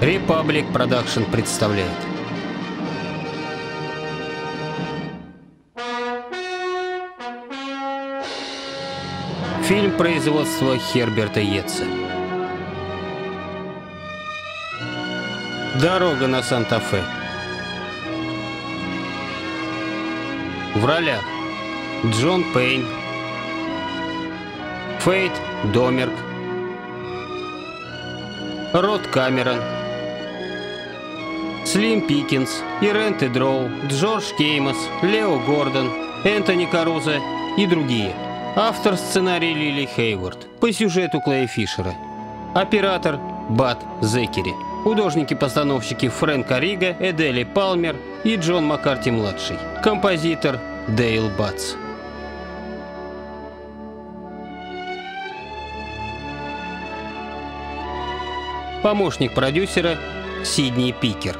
Republic Production представляет. Фильм производства Херберта Йетса. Дорога на Санта-Фе. В ролях Джон Пейн, Фейт Домерк, Рот Камерон, Слим Пикинс, Ирен Тедроу, Джордж Кеймас, Лео Гордон, Энтони Каруза и другие. Автор сценария Лили Хейвард. По сюжету Клея Фишера. Оператор Бат Зекери. Художники-постановщики Фрэнк Арига, Эдели Палмер и Джон Маккарти-младший. Композитор Дейл Батс. Помощник продюсера Сидни Пикер.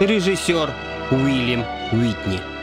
Режиссер Уильям Уитни.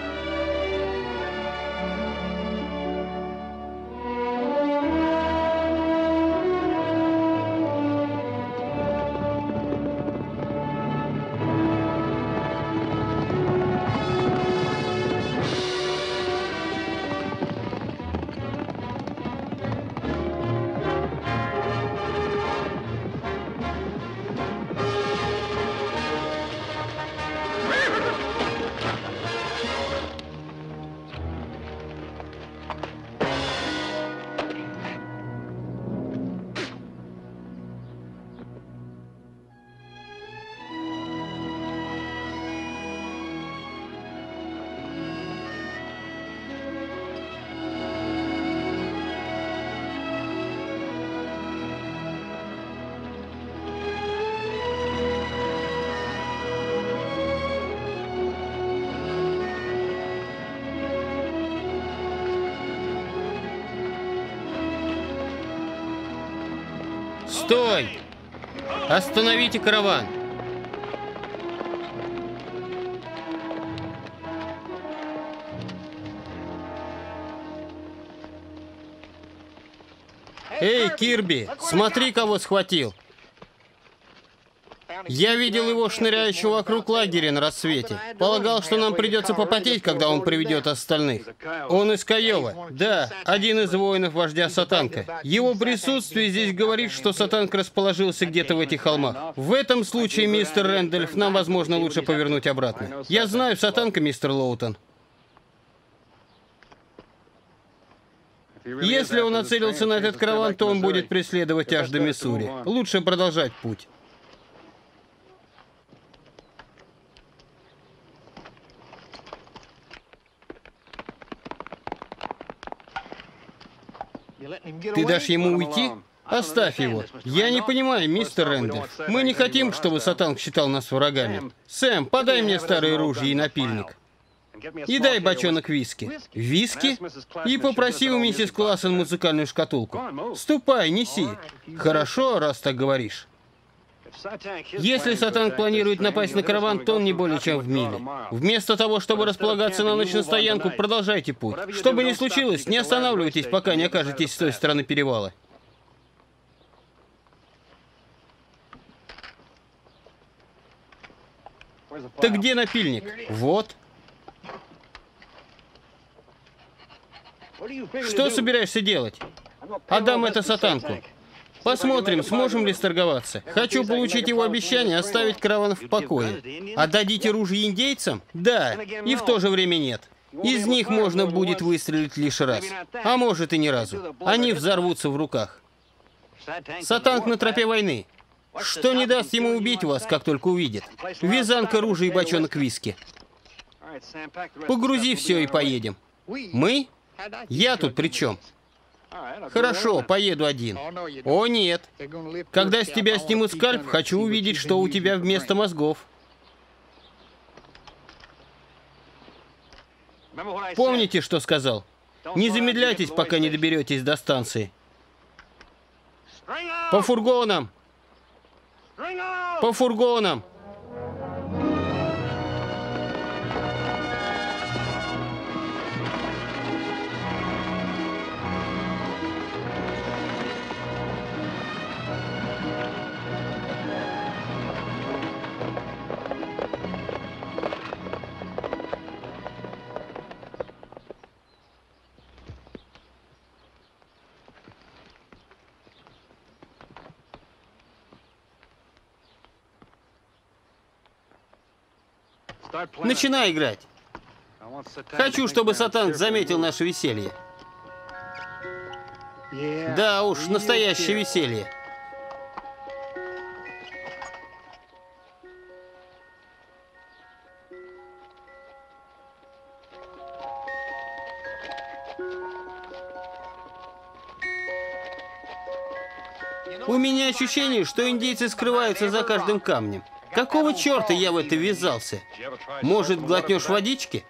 Остановите караван! Эй, Кирби, смотри, кого схватил! Я видел его шныряющего вокруг лагеря на рассвете. Полагал, что нам придется попотеть, когда он приведет остальных. Он из Каева. Да, один из воинов вождя Сатанка. Его присутствие здесь говорит, что Сатанк расположился где-то в этих холмах. В этом случае, мистер Рэндольф, нам, возможно, лучше повернуть обратно. Я знаю Сатанка, мистер Лоутон. Если он нацелился на этот караван, то он будет преследовать аж до Миссури. Лучше продолжать путь. Ты дашь ему уйти? Оставь его. Я не понимаю, мистер Рэндольф. Мы не хотим, чтобы Сатанг считал нас врагами. Сэм, подай мне старые ружья и напильник. И дай бочонок виски. Виски? И попроси у миссис Классен музыкальную шкатулку. Ступай, неси. Хорошо, раз так говоришь. Если Сатанг планирует напасть на караван, то он не более чем в миле. Вместо того, чтобы располагаться на ночь на стоянку, продолжайте путь. Что бы ни случилось, не останавливайтесь, пока не окажетесь с той стороны перевала. Так где напильник? Вот. Что собираешься делать? Отдам это сатанку. Посмотрим, сможем ли сторговаться. Хочу получить его обещание оставить караван в покое. Отдадите ружье индейцам? Да, и в то же время нет. Из них можно будет выстрелить лишь раз. А может и ни разу. Они взорвутся в руках. Сатанг на тропе войны. Что не даст ему убить вас, как только увидит? Вязанка ружья и бочонок виски. Погрузи все и поедем. Мы? Я тут при чем? Хорошо, поеду один. О, нет. Когда с тебя снимут скальп, хочу увидеть, что у тебя вместо мозгов. Помните, что сказал? Не замедляйтесь, пока не доберетесь до станции. По фургонам! По фургонам! Начинай играть. Хочу, чтобы Сатан заметил наше веселье. Да уж, настоящее веселье. У меня ощущение, что индейцы скрываются за каждым камнем. Какого черта я в это ввязался? Может, глотнешь водички?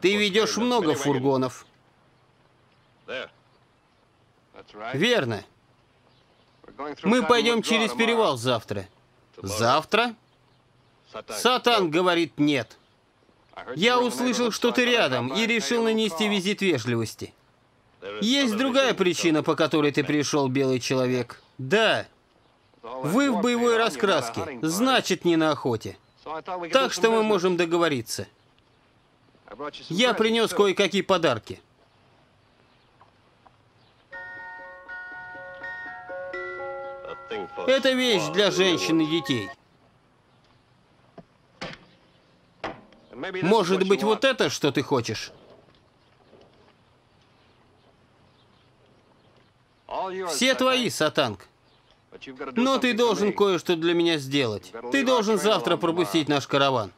Ты ведешь много фургонов. Верно. Мы пойдем через перевал завтра. Завтра? Сатан говорит нет. Я услышал, что ты рядом, и решил нанести визит вежливости. Есть другая причина, по которой ты пришел, белый человек. Да. Вы в боевой раскраске, значит, не на охоте. Так что мы можем договориться. Я принес кое-какие подарки. Это вещь для женщин и детей. Может быть, вот это, что ты хочешь? Все твои, Сатанг. Но ты должен кое-что для меня сделать. Ты должен завтра пропустить наш караван.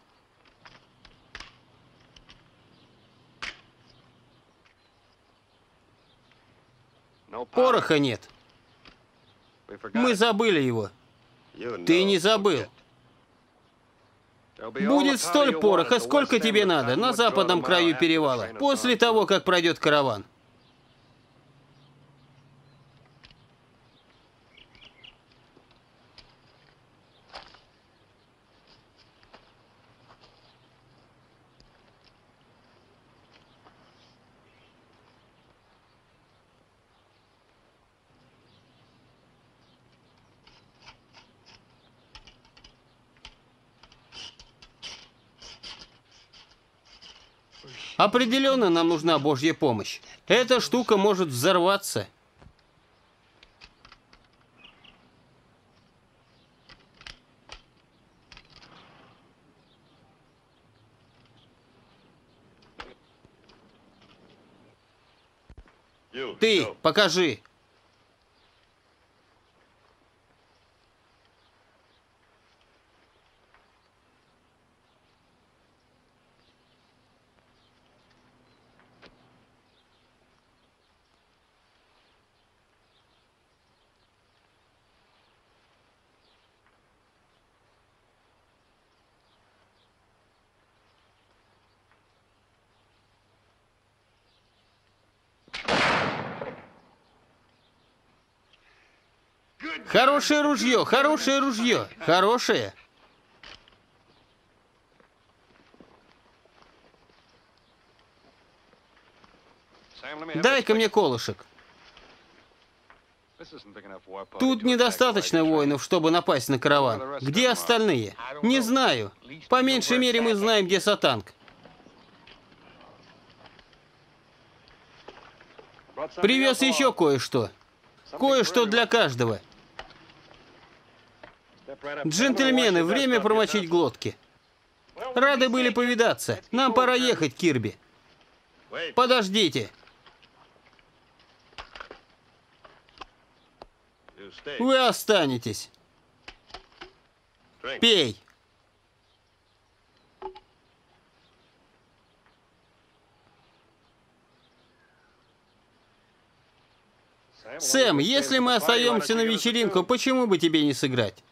Пороха нет. Мы забыли его. Ты не забыл. Будет столь пороха, сколько тебе надо, на западном краю перевала, после того, как пройдет караван. Определенно нам нужна Божья помощь. Эта штука может взорваться. Ты, покажи. Хорошее ружье, хорошее ружье, хорошее. Дай-ка мне колышек. Тут недостаточно воинов, чтобы напасть на караван. Где остальные? Не знаю. По меньшей мере мы знаем, где Сатанг. Привез еще кое-что. Кое-что для каждого. Джентльмены, время промочить глотки. Рады были повидаться. Нам пора ехать, Кирби. Подождите. Вы останетесь. Пей. Сэм, если мы остаемся на вечеринку, почему бы тебе не сыграть?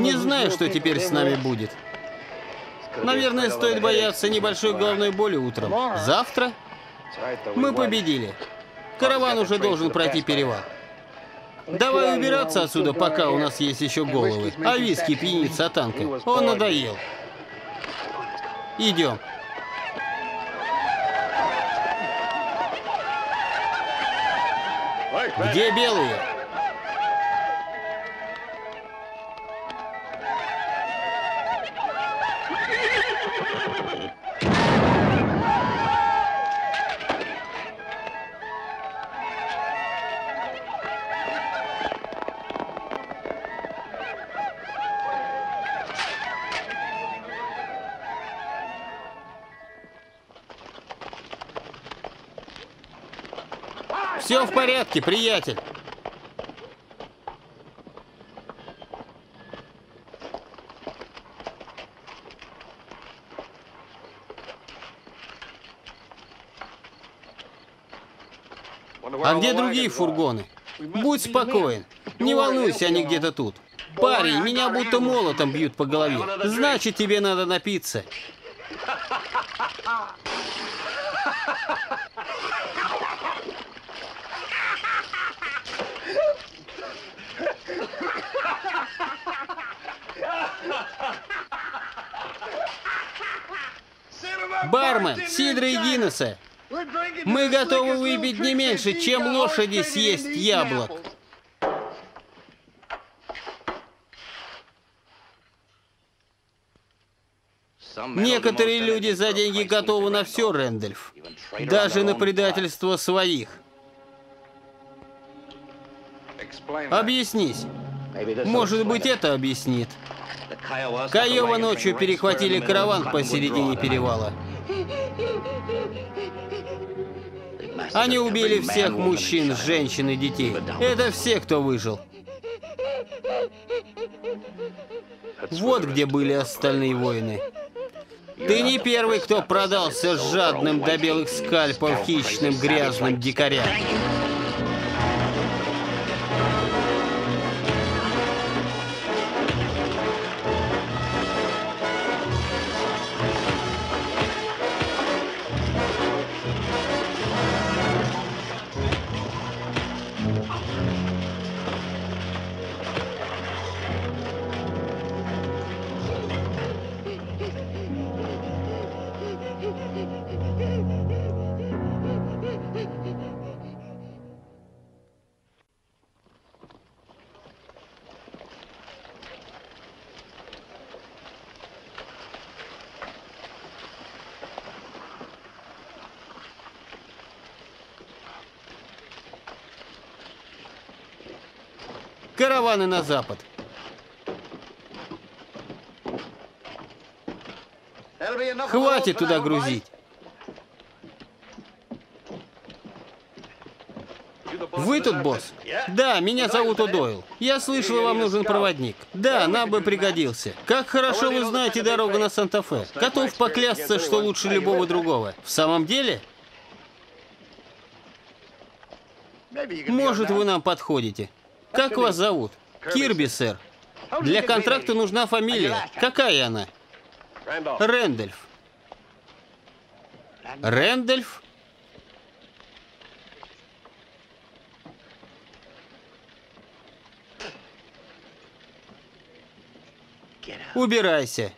Не знаю, что теперь с нами будет. Наверное, стоит бояться небольшой головной боли утром. Завтра мы победили. Караван уже должен пройти перевал. Давай убираться отсюда, пока у нас есть еще головы. А виски пьянит сатанка. Он надоел. Идем. Где белые? Порядке, приятель. А где другие фургоны? Будь спокоен. Не волнуйся, они где-то тут. Парень, меня будто молотом бьют по голове. Значит, тебе надо напиться. Сидра и Гиннесса. Мы готовы выпить не меньше, чем лошади съесть яблок. Некоторые люди за деньги готовы на все, Рэндольф. Даже на предательство своих. Объяснись. Может быть, это объяснит. Каева ночью перехватили караван посередине перевала. Они убили всех мужчин, женщин и детей. Это все, кто выжил. Вот где были остальные воины. Ты не первый, кто продался жадным до белых скальпов хищным грязным дикарям. Караваны на запад. Хватит туда грузить. Вы тут, босс? Да, меня зовут Удойл. Я слышал, вам нужен проводник. Да, нам бы пригодился. Как хорошо вы знаете дорогу на Санта-Фе. Готов поклясться, что лучше любого другого. В самом деле? Может, вы нам подходите. Как вас зовут? Кирби, сэр. Для контракта нужна фамилия. Какая она? Рэндольф. Рэндольф? Убирайся.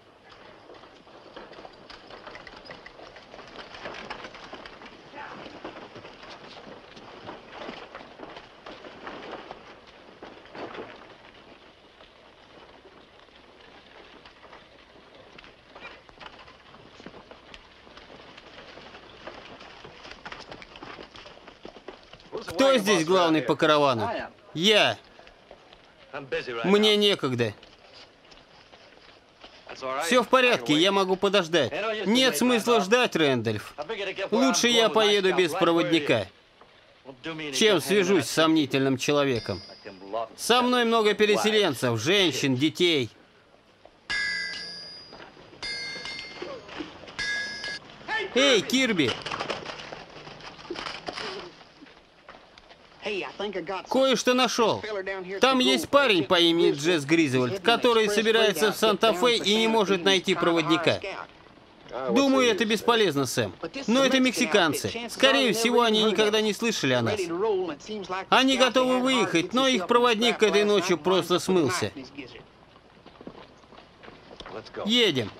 Кто здесь главный по каравану? Я. Мне некогда. Все в порядке, я могу подождать. Нет смысла ждать, Рэндольф. Лучше я поеду без проводника, чем свяжусь с сомнительным человеком. Со мной много переселенцев, женщин, детей. Эй, Кирби! Кое-что нашел. Там есть парень по имени Джесс Гризвольд, который собирается в Санта-Фе и не может найти проводника. Думаю, это бесполезно, Сэм. Но это мексиканцы. Скорее всего, они никогда не слышали о нас. Они готовы выехать, но их проводник этой ночью просто смылся. Едем.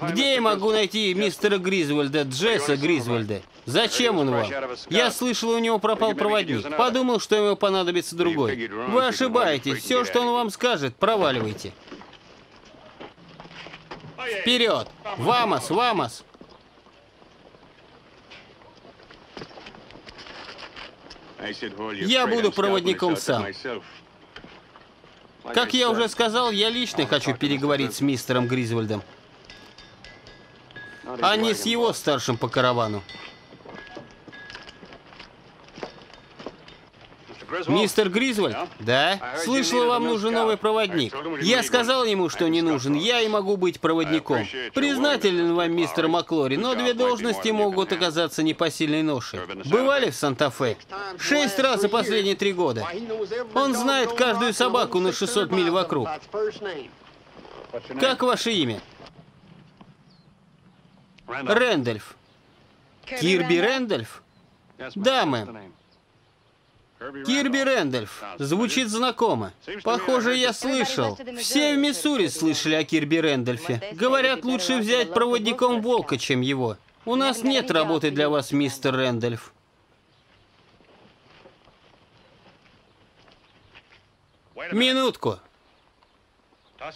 Где я могу найти мистера Гризвольда, Джесса Гризвольда? Зачем он вам? Я слышал, у него пропал проводник. Подумал, что ему понадобится другой. Вы ошибаетесь. Все, что он вам скажет, проваливайте. Вперед! Вамос, вамос! Я буду проводником сам. Как я уже сказал, я лично хочу переговорить с мистером Гризвольдом а не с его старшим по каравану. Мистер Гризвольд? Да? Слышал, вам нужен новый проводник. Я сказал ему, что не нужен. Я и могу быть проводником. Признателен вам, мистер Маклори, но две должности могут оказаться непосильной ношей. Бывали в Санта-Фе? Шесть раз за последние три года. Он знает каждую собаку на 600 миль вокруг. Как ваше имя? Рэндольф. Кирби Рэндольф? Да, мэм. Кирби Рэндольф. Звучит знакомо. Похоже, я слышал. Все в Миссури слышали о Кирби Рэндольфе. Говорят, лучше взять проводником Волка, чем его. У нас нет работы для вас, мистер Рэндольф. Минутку.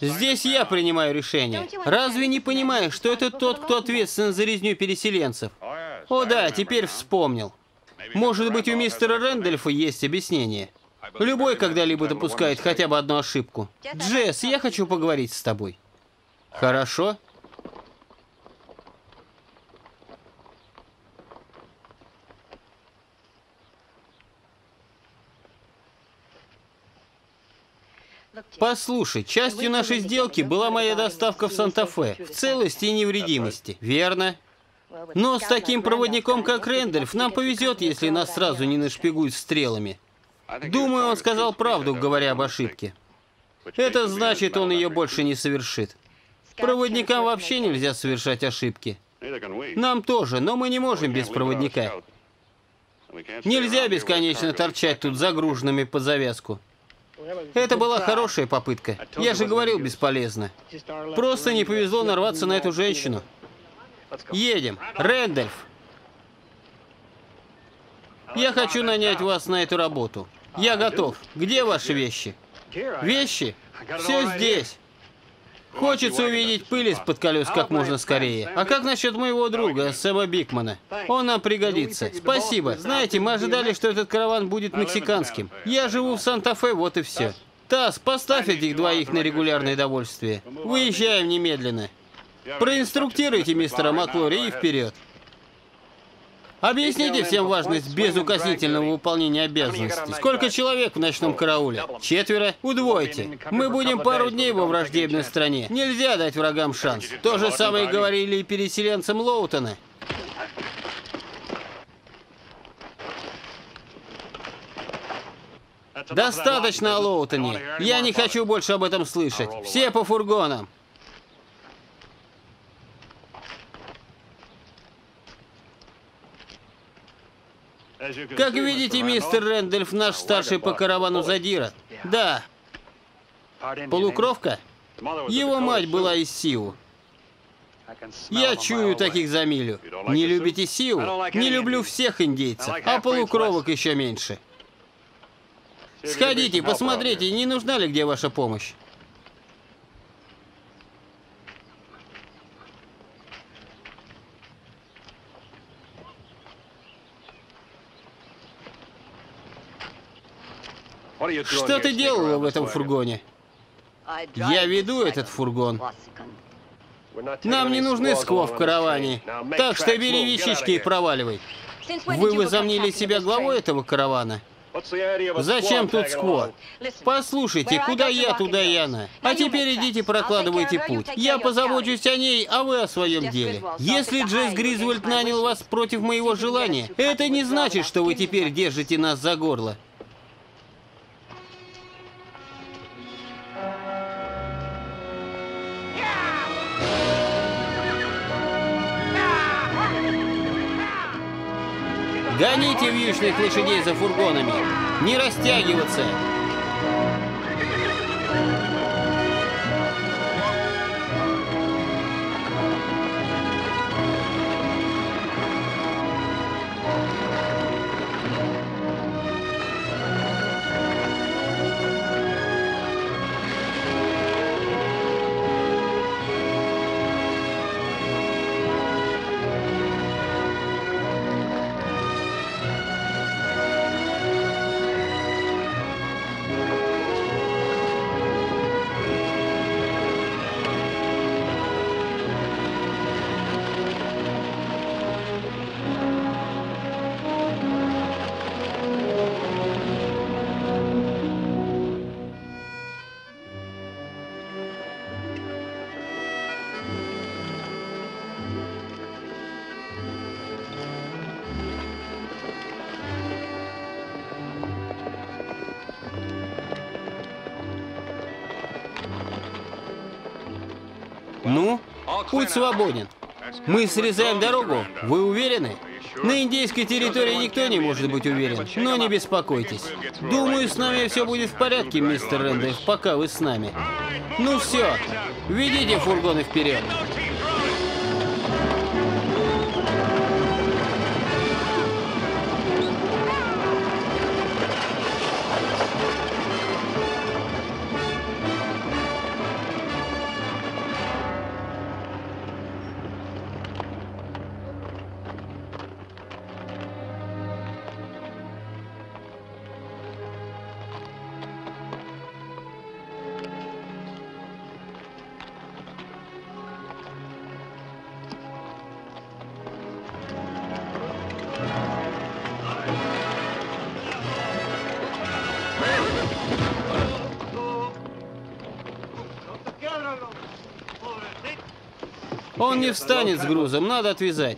Здесь я принимаю решение. Разве не понимаешь, что это тот, кто ответственен за резню переселенцев? О да, теперь вспомнил. Может быть, у мистера Рэндольфа есть объяснение. Любой когда-либо допускает хотя бы одну ошибку. Джесс, я хочу поговорить с тобой. Хорошо. Послушай, частью нашей сделки была моя доставка в Санта-Фе, в целости и невредимости, верно? Но с таким проводником, как Рэндольф, нам повезет, если нас сразу не нашпигуют стрелами. Думаю, он сказал правду, говоря об ошибке. Это значит, он ее больше не совершит. Проводникам вообще нельзя совершать ошибки. Нам тоже, но мы не можем без проводника. Нельзя бесконечно торчать тут загруженными под завязку. Это была хорошая попытка. Я же говорил, бесполезно. Просто не повезло нарваться на эту женщину. Едем. Рэндольф. Я хочу нанять вас на эту работу. Я готов. Где ваши вещи? Вещи? Все здесь. Хочется увидеть пыль из-под колес как можно скорее. А как насчет моего друга, Сэма Бикмана? Он нам пригодится. Спасибо. Знаете, мы ожидали, что этот караван будет мексиканским. Я живу в Санта-Фе, вот и все. Тасс, поставь этих двоих на регулярное довольствие. Выезжаем немедленно. Проинструктируйте мистера Маклори и вперед. Объясните всем важность безукоснительного выполнения обязанностей. Сколько человек в ночном карауле? Четверо? Удвойте. Мы будем пару дней во враждебной стране. Нельзя дать врагам шанс. То же самое говорили и переселенцам Лоутона. Достаточно о Лоутоне. Я не хочу больше об этом слышать. Все по фургонам. Как видите, мистер Рэндольф наш старший по каравану задира. Да. Полукровка? Его мать была из Сиу. Я чую таких за милю. Не любите Сиу? Не люблю всех индейцев, а полукровок еще меньше. Сходите, посмотрите, не нужна ли где ваша помощь. Что ты делала в этом фургоне? Я веду этот фургон. Нам не нужны скво в караване. Так что бери вещички и проваливай. Вы возомнили себя главой этого каравана? Зачем тут скво? Послушайте, куда я, туда и она. А теперь идите прокладывайте путь. Я позабочусь о ней, а вы о своем деле. Если Джесс Гризвольд нанял вас против моего желания, это не значит, что вы теперь держите нас за горло. Гоните вьючных лошадей за фургонами. Не растягиваться. Путь свободен. Мы срезаем дорогу. Вы уверены? На индейской территории никто не может быть уверен, но не беспокойтесь. Думаю, с нами все будет в порядке, мистер Рэндальф, пока вы с нами. Ну все, ведите фургоны вперед. Не встанет с грузом, надо отвязать.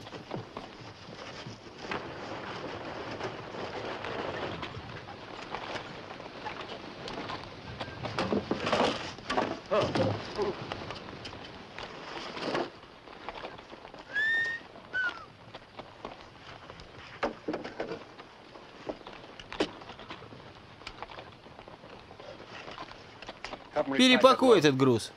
Перепакуй этот груз.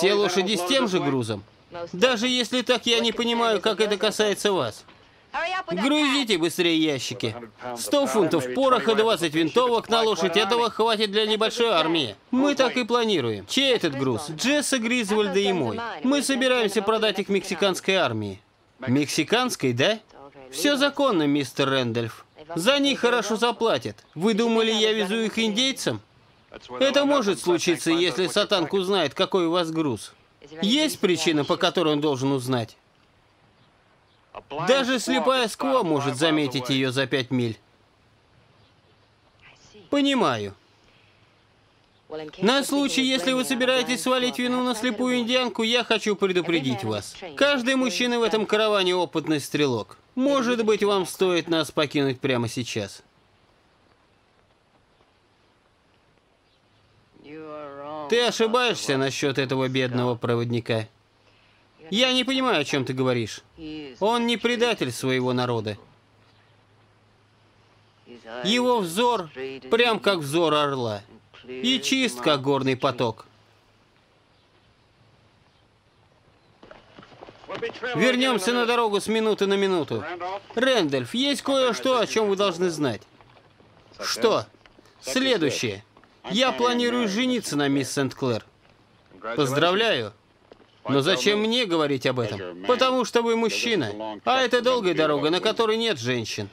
Все лошади с тем же грузом? Даже если так, я не понимаю, как это касается вас. Грузите быстрее ящики. 100 фунтов пороха, 20 винтовок на лошадь. Этого хватит для небольшой армии. Мы так и планируем. Чей этот груз? Джесса Гризвольда и мой. Мы собираемся продать их мексиканской армии. Мексиканской, да? Все законно, мистер Рэндольф. За них хорошо заплатят. Вы думали, я везу их индейцам? Это может случиться, если Сатанк узнает, какой у вас груз. Есть причина, по которой он должен узнать. Даже слепая скво может заметить ее за пять миль. Понимаю. На случай, если вы собираетесь свалить вину на слепую индианку, я хочу предупредить вас. Каждый мужчина в этом караване опытный стрелок. Может быть, вам стоит нас покинуть прямо сейчас. Ты ошибаешься насчет этого бедного проводника. Я не понимаю, о чем ты говоришь. Он не предатель своего народа. Его взор прям как взор орла. И чист, как горный поток. Вернемся на дорогу с минуты на минуту. Рэндольф, есть кое-что, о чем вы должны знать. Что? Следующее. Я планирую жениться на мисс Сент-Клэр. Поздравляю. Но зачем мне говорить об этом? Потому что вы мужчина. А это долгая дорога, на которой нет женщин.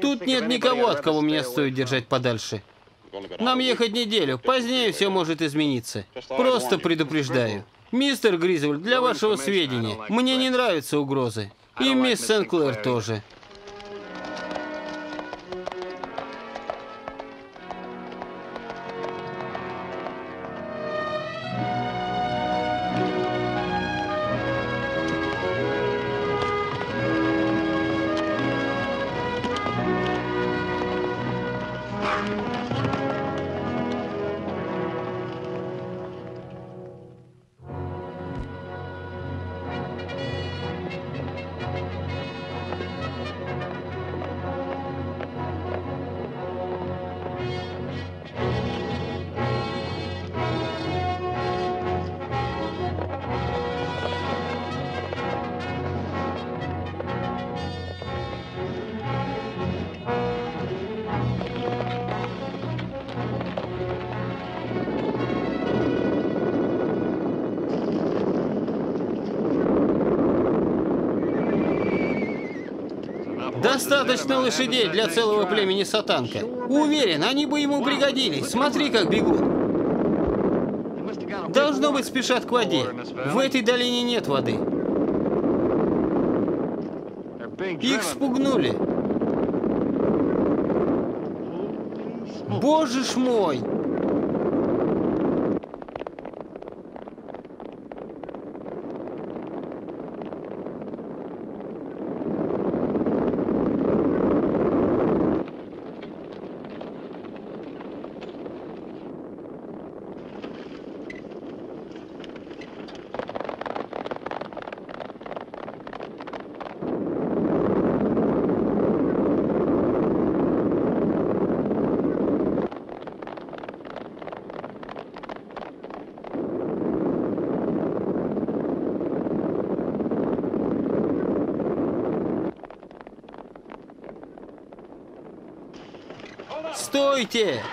Тут нет никого, от кого меня стоит держать подальше. Нам ехать неделю, позднее все может измениться. Просто предупреждаю. Мистер Гризвель, для вашего сведения, мне не нравятся угрозы. И мисс Сен-Клэр тоже. Достаточно лошадей для целого племени Сатанка. Уверен, они бы ему пригодились. Смотри, как бегут. Должно быть, спешат к воде. В этой долине нет воды. Их спугнули. Боже ж мой! Стойте!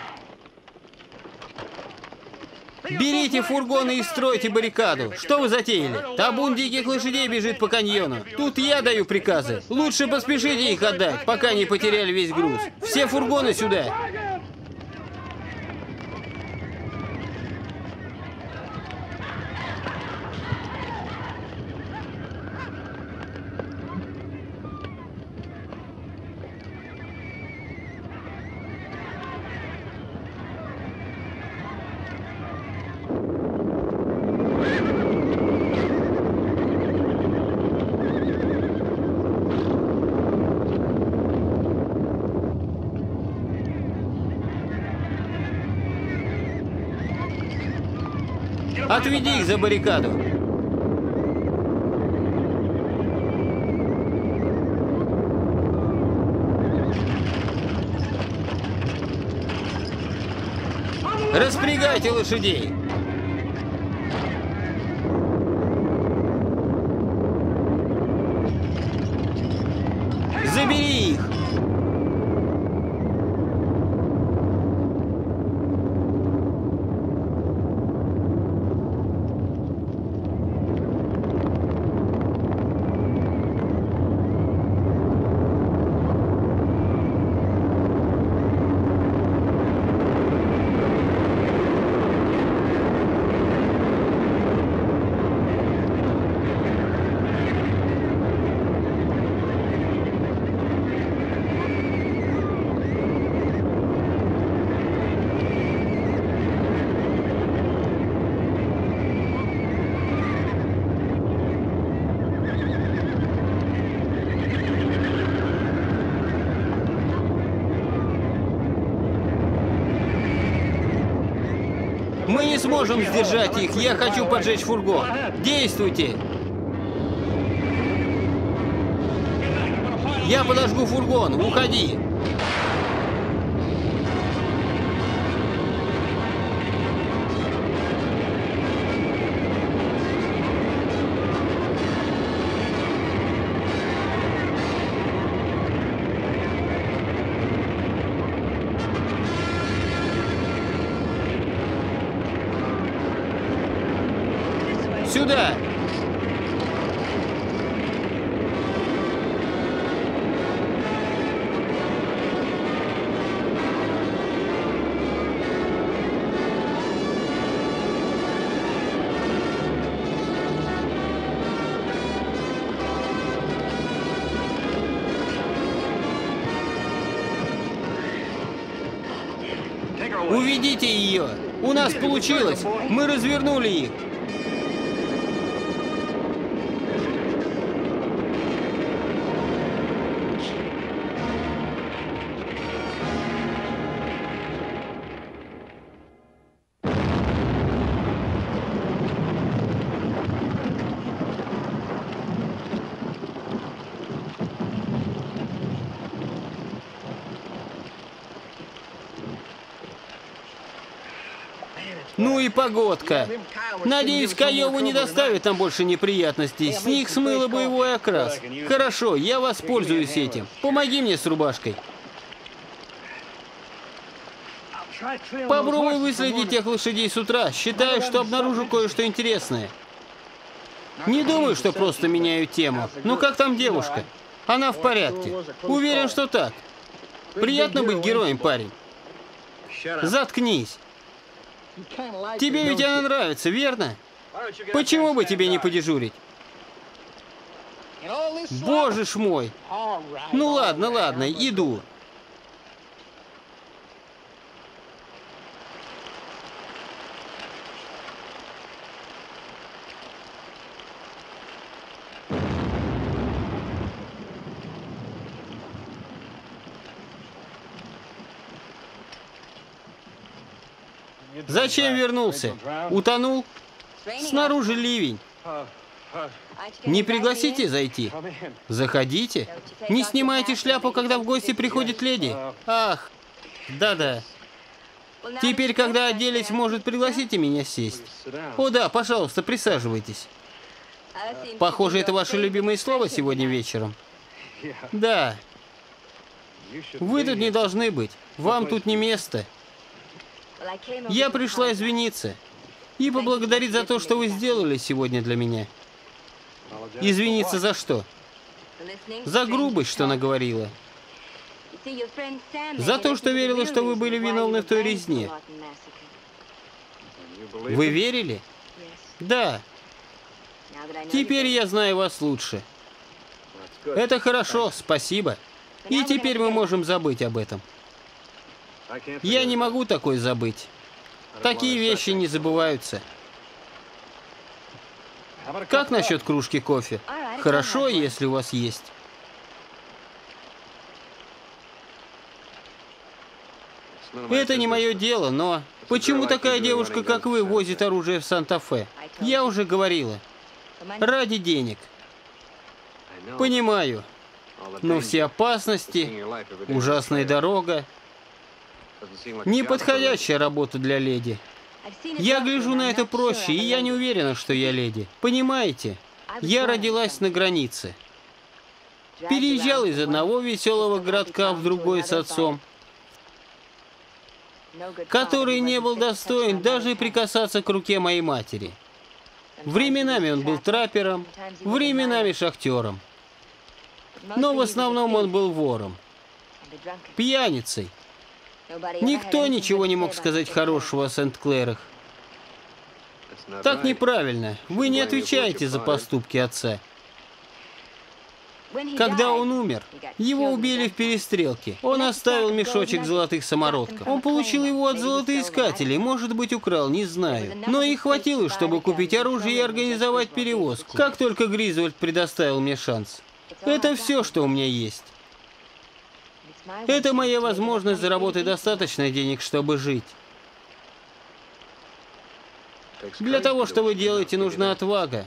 Берите фургоны и стройте баррикаду. Что вы затеяли? Табун диких лошадей бежит по каньону. Тут я даю приказы. Лучше поспешите их отдать, пока не потеряли весь груз. Все фургоны сюда. Отведи их за баррикаду. Распрягайте лошадей. Забери их. Сможем сдержать их. Я хочу поджечь фургон. Действуйте. Я подожгу фургон. Уходи. Уведите ее! У нас получилось! Мы развернули их! Погодка. Надеюсь, Каеву не доставит нам больше неприятностей. С них смыло боевой окрас. Хорошо, я воспользуюсь этим. Помоги мне с рубашкой. Попробуй выследить тех лошадей с утра. Считаю, что обнаружу кое-что интересное. Не думаю, что просто меняю тему. Ну как там девушка? Она в порядке. Уверен, что так. Приятно быть героем, парень. Заткнись. Тебе ведь она нравится, верно? Почему бы тебе не подежурить? Боже ж мой! Ну ладно, ладно, иду. Зачем вернулся? Утонул? Снаружи ливень. Не пригласите зайти? Заходите. Не снимайте шляпу, когда в гости приходит леди. Ах, да-да. Теперь, когда оделись, может, пригласите меня сесть? О да, пожалуйста, присаживайтесь. Похоже, это ваше любимое слово сегодня вечером. Да. Вы тут не должны быть. Вам тут не место. Я пришла извиниться и поблагодарить за то, что вы сделали сегодня для меня. Извиниться за что? За грубость, что наговорила. За то, что верила, что вы были виновны в той резне. Вы верили? Да. Теперь я знаю вас лучше. Это хорошо, спасибо. И теперь мы можем забыть об этом. Я не могу такой забыть. Такие вещи не забываются. Как насчет кружки кофе? Хорошо, если у вас есть. Это не мое дело, но... Почему такая девушка, как вы, возит оружие в Санта-Фе? Я уже говорила. Ради денег. Понимаю. Но все опасности, ужасная дорога, Неподходящая работа для леди. Я гляжу на это проще, и я не уверена, что я леди. Понимаете? Я родилась на границе. Переезжал из одного веселого городка в другой с отцом, который не был достоин даже прикасаться к руке моей матери. Временами он был траппером, временами шахтером. Но в основном он был вором, пьяницей, Никто ничего не мог сказать хорошего о Сент-Клэрах. Так неправильно. Вы не отвечаете за поступки отца. Когда он умер, его убили в перестрелке. Он оставил мешочек золотых самородков. Он получил его от золотоискателей, может быть, украл, не знаю. Но их хватило, чтобы купить оружие и организовать перевозку. Как только Гризвольд предоставил мне шанс. Это все, что у меня есть. Это моя возможность заработать достаточно денег, чтобы жить. Для того, что вы делаете, нужна отвага.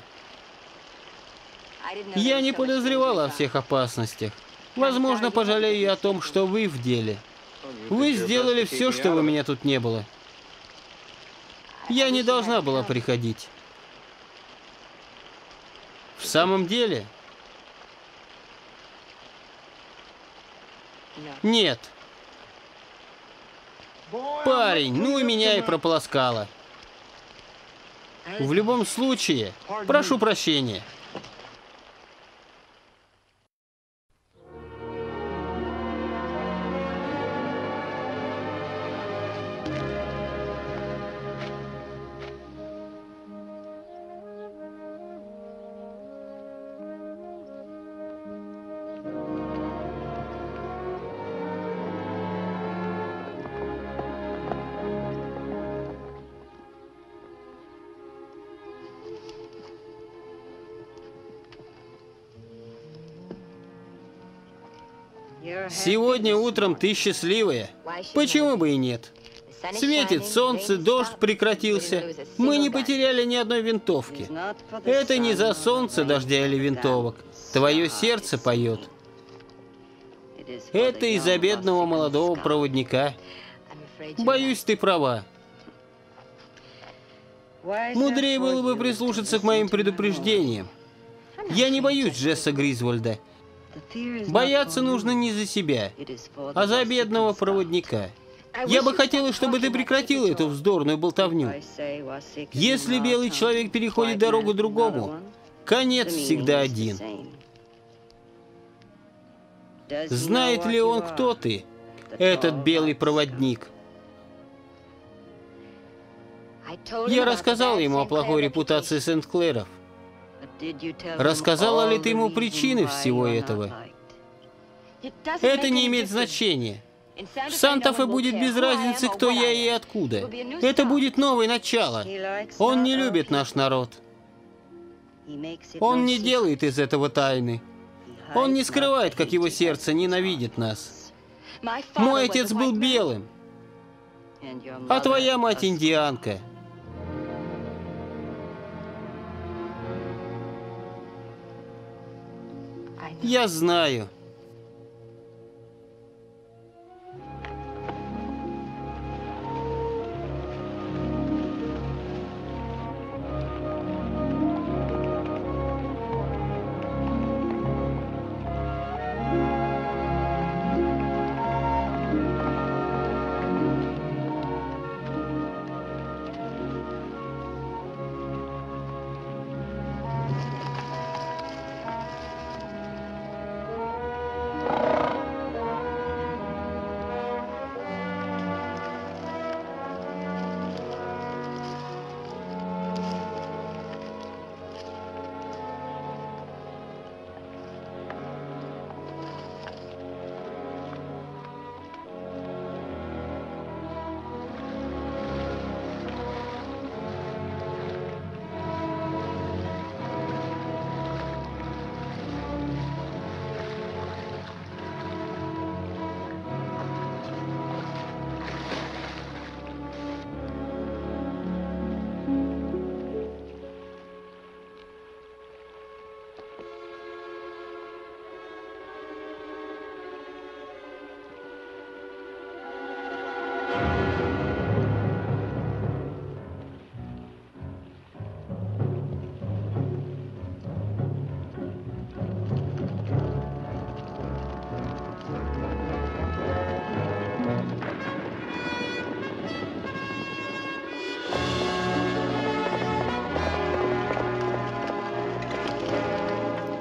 Я не подозревала о всех опасностях. Возможно, пожалею о том, что вы в деле. Вы сделали все, чтобы меня тут не было. Я не должна была приходить. В самом деле, Нет. Парень, ну и меня и прополоскало. В любом случае, прошу прощения. Сегодня утром ты счастливая. Почему бы и нет? Светит солнце, дождь прекратился. Мы не потеряли ни одной винтовки. Это не за солнце, дождя или винтовок. Твое сердце поет. Это из-за бедного молодого проводника. Боюсь, ты права. Мудрее было бы прислушаться к моим предупреждениям. Я не боюсь Джесса Гризвольда. Бояться нужно не за себя, а за бедного проводника. Я бы хотела, чтобы ты прекратил эту вздорную болтовню. Если белый человек переходит дорогу другому, конец всегда один. Знает ли он, кто ты, этот белый проводник? Я рассказал ему о плохой репутации Сент-Клэров. Рассказала ли ты ему причины всего этого? Это не имеет значения. В Санта-Фе будет без разницы, кто я и откуда. Это будет новое начало. Он не любит наш народ. Он не делает из этого тайны. Он не скрывает, как его сердце ненавидит нас. Мой отец был белым, а твоя мать индианка. Я знаю.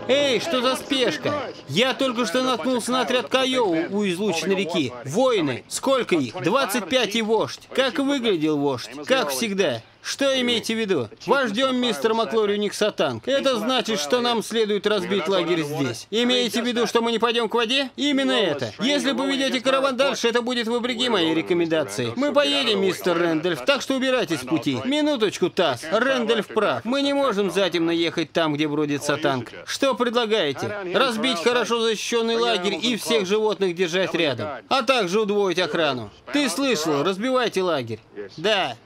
Эй, что за спешка? Я только что наткнулся на отряд Кайоу у излученной реки. Воины. Сколько их? 25 и вождь. Как выглядел вождь? Как всегда. Что имеете в виду? Вас ждем, мистер Маклори Никсатанг. Это значит, что нам следует разбить лагерь здесь. Имеете в виду, что мы не пойдем к воде? Именно это. Если поведете караван дальше, это будет вопреки моей рекомендации. Мы поедем, мистер Рэндольф, так что убирайтесь с пути. Минуточку, Тасс. Рэндольф прав. Мы не можем затемно ехать там, где бродит Сатанг. Что предлагаете? Разбить хорошо защищенный лагерь и всех животных держать рядом. А также удвоить охрану. Ты слышал, разбивайте лагерь. Да.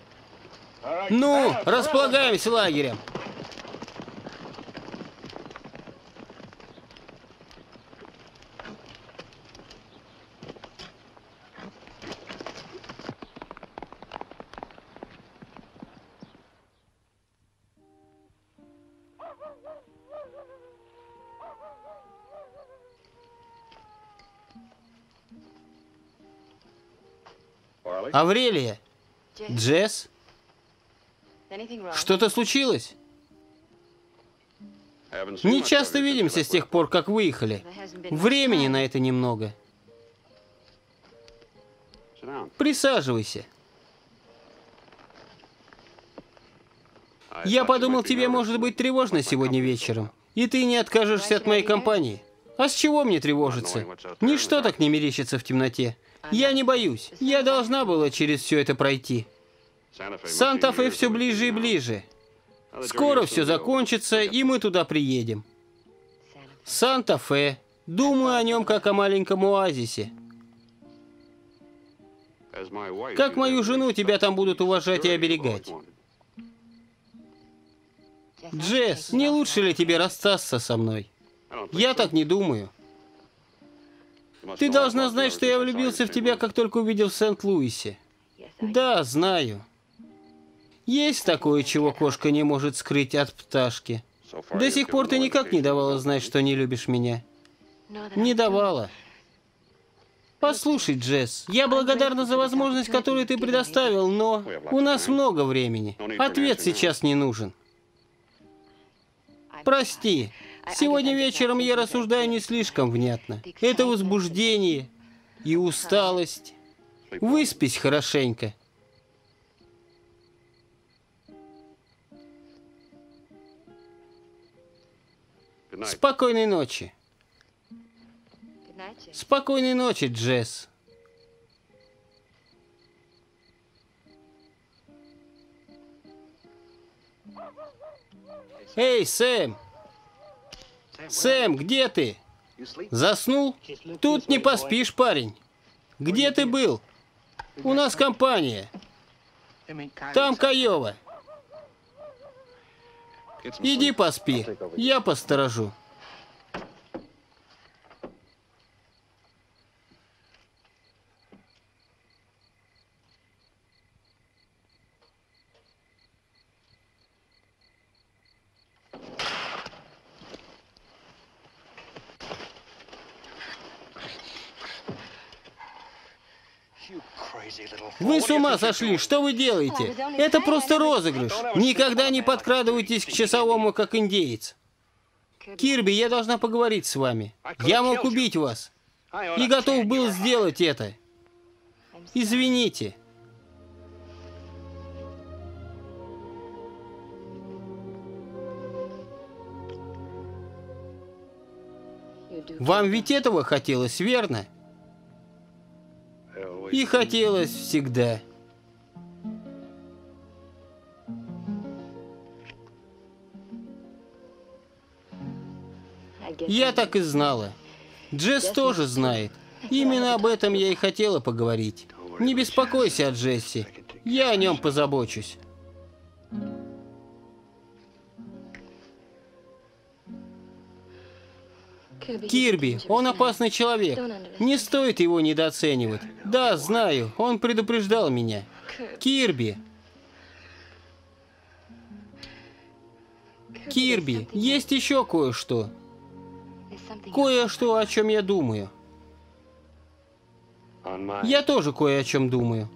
Ну, располагаемся лагерем. Аврелия, Джесс, Что-то случилось? Не часто видимся с тех пор, как выехали. Времени на это немного. Присаживайся. Я подумал, тебе может быть тревожно сегодня вечером, и ты не откажешься от моей компании. А с чего мне тревожиться? Ничто так не мерещится в темноте. Я не боюсь. Я должна была через все это пройти. Санта-Фе все ближе и ближе. Скоро все закончится, и мы туда приедем. Санта-Фе. Думаю о нем как о маленьком оазисе. Как мою жену тебя там будут уважать и оберегать. Джесс, не лучше ли тебе расстаться со мной? Я так не думаю. Ты должна знать, что я влюбился в тебя, как только увидел в Сент-Луисе. Да, знаю. Есть такое, чего кошка не может скрыть от пташки. До сих пор ты никак не давала знать, что не любишь меня. Не давала. Послушай, Джесс, я благодарна за возможность, которую ты предоставил, но у нас много времени. Ответ сейчас не нужен. Прости, сегодня вечером я рассуждаю не слишком внятно. Это возбуждение и усталость. Выспись хорошенько. Спокойной ночи. Спокойной ночи, Джесс. Эй, Сэм! Сэм, где ты? Заснул? Тут не поспишь, парень. Где ты был? У нас компания. Там Каева. Иди поспи, я посторожу. Вы с ума сошли? Что вы делаете? Это просто розыгрыш. Никогда не подкрадывайтесь к часовому, как индеец. Кирби, я должна поговорить с вами. Я мог убить вас. И готов был сделать это. Извините. Вам ведь этого хотелось, верно? И хотелось всегда. Я так и знала. Джесс тоже знает. Именно об этом я и хотела поговорить. Не беспокойся о Джесси. Я о нем позабочусь. Кирби, он опасный человек. Не стоит его недооценивать. Да, знаю, он предупреждал меня. Кирби. Кирби, есть еще кое-что. Кое-что, о чем я думаю. Я тоже кое о чем думаю.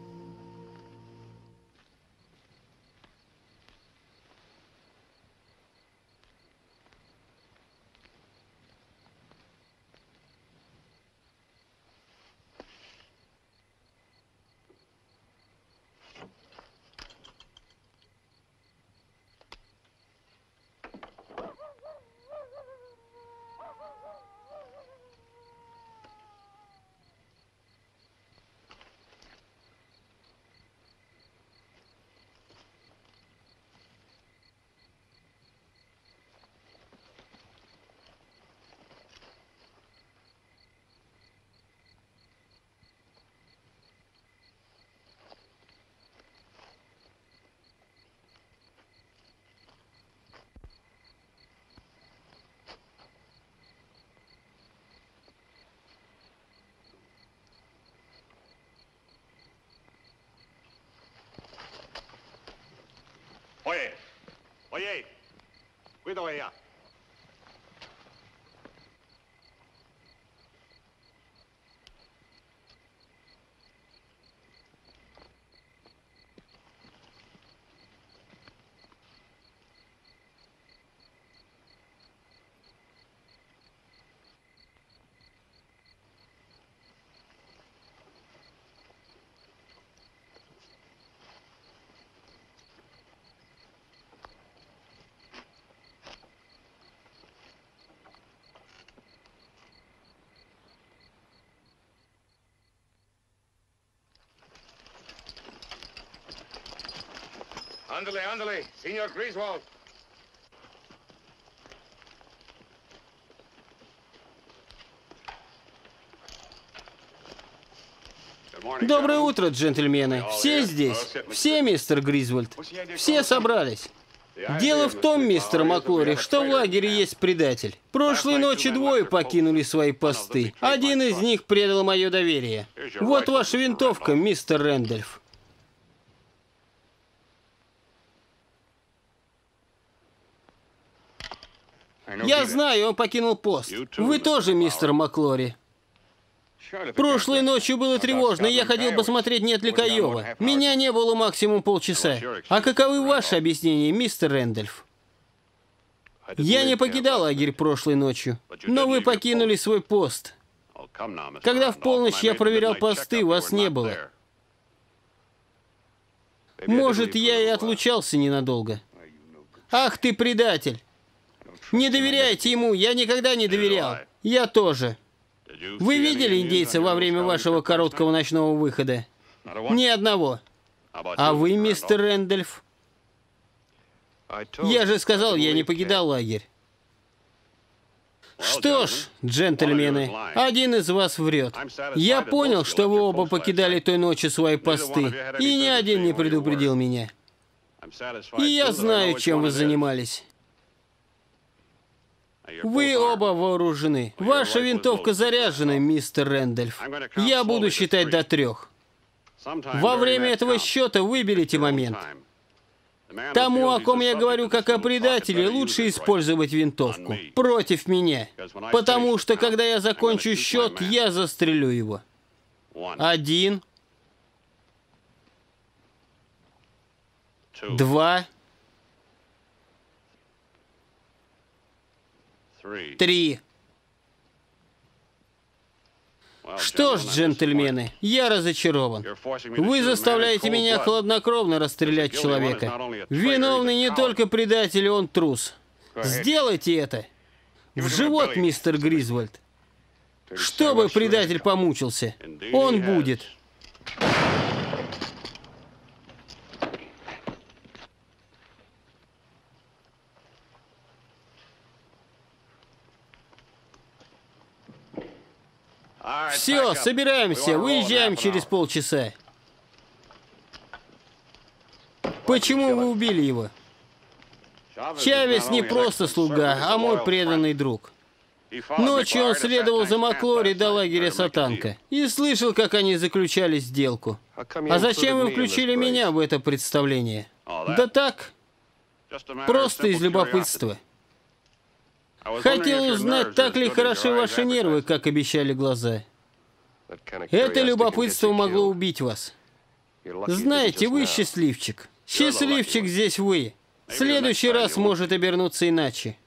subido ella. Ándale, ándale, señor Griswold. Доброе утро, джентльмены. Все здесь? Все, мистер Гризвольд? Все собрались? Дело в том, мистер Маклори, что в лагере есть предатель. Прошлой ночью двое покинули свои посты. Один из них предал мое доверие. Вот ваша винтовка, мистер Рэндольф. Я знаю, он покинул пост. Вы тоже, мистер Маклори. Прошлой ночью было тревожно, я ходил посмотреть, нет ли Каева. Меня не было максимум полчаса. А каковы ваши объяснения, мистер Рэндольф? Я не покидал лагерь прошлой ночью, но вы покинули свой пост. Когда в полночь я проверял посты, вас не было. Может, я и отлучался ненадолго. Ах ты предатель! Не доверяйте ему, я никогда не доверял. Я тоже. Вы видели индейца во время вашего короткого ночного выхода? Ни одного. А вы, мистер Рэндольф? Я же сказал, я не покидал лагерь. Что ж, джентльмены, один из вас врет. Я понял, что вы оба покидали той ночью свои посты, и ни один не предупредил меня. И я знаю, чем вы занимались. Вы оба вооружены. Ваша винтовка заряжена, мистер Рэндольф. Я буду считать до трех. Во время этого счета выберите момент. Тому, о ком я говорю как о предателе, лучше использовать винтовку. Против меня. Потому что, когда я закончу счет, я застрелю его. Один. Два. Три. Что ж, джентльмены, я разочарован. Вы заставляете меня хладнокровно расстрелять человека. Виновный не только предатель, он трус. Сделайте это. В живот, мистер Гризвольд. Чтобы предатель помучился. Он будет. Все, собираемся, выезжаем через полчаса. Почему вы убили его? Чавес не просто слуга, а мой преданный друг. Ночью он следовал за Маклори до лагеря Сатанка и слышал, как они заключали сделку. А зачем вы включили меня в это представление? Да так, просто из любопытства. Хотел узнать, так ли хороши ваши нервы, как обещали глаза. Это любопытство могло убить вас. Знаете, вы счастливчик. Счастливчик здесь вы. В следующий раз может обернуться иначе.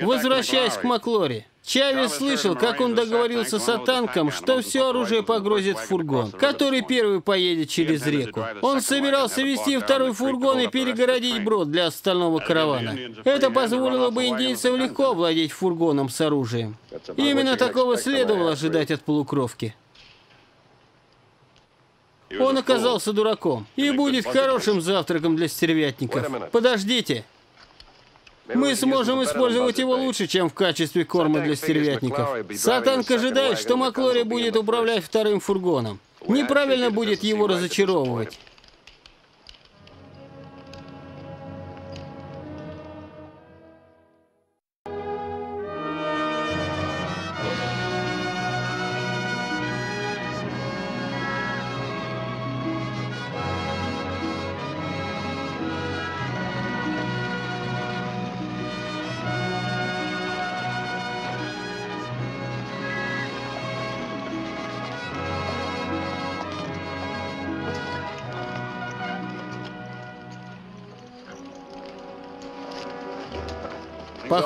Возвращаясь к Маклори. Чавес слышал, как он договорился с Атанком, что все оружие погрузит в фургон, который первый поедет через реку. Он собирался вести второй фургон и перегородить брод для остального каравана. Это позволило бы индейцам легко владеть фургоном с оружием. Именно такого следовало ожидать от полукровки. Он оказался дураком и будет хорошим завтраком для стервятников. Подождите. Мы сможем использовать его лучше, чем в качестве корма для стервятников. Сатанк ожидает, что Маклори будет управлять вторым фургоном. Неправильно будет его разочаровывать.